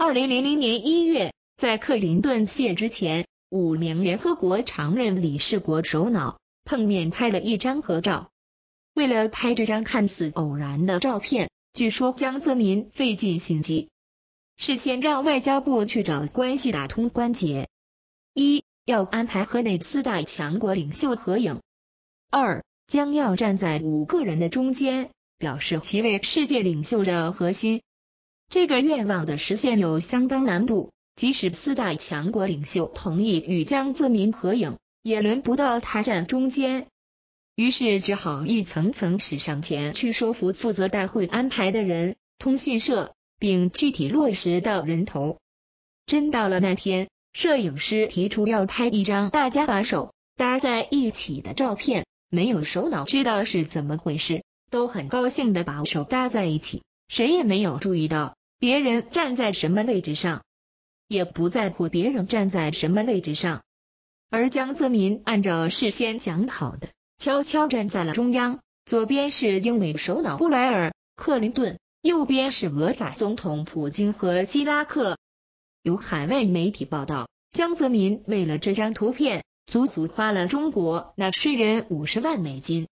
二零零零年一月，在克林顿卸之前，五名联合国常任理事国首脑碰面拍了一张合照。为了拍这张看似偶然的照片，据说江泽民费尽心机，事先让外交部去找关系打通关节：一要安排和那四大强国领袖合影；二将要站在五个人的中间，表示其为世界领袖的核心。这个愿望的实现有相当难度，即使四大强国领袖同意与江泽民合影，也轮不到他站中间。于是只好一层层驶上前去说服负责大会安排的人、通讯社，并具体落实到人头。真到了那天，摄影师提出要拍一张大家把手搭在一起的照片，没有首脑知道是怎么回事，都很高兴的把手搭在一起，谁也没有注意到别人站在什么位置上，也不在乎别人站在什么位置上。而江泽民按照事先讲好的。悄悄站在了中央，左边是英美首脑布莱尔、克林顿，右边是俄法总统普京和希拉克。有海外媒体报道，江泽民为了这张图片，足足花了中国纳税人五十万美金。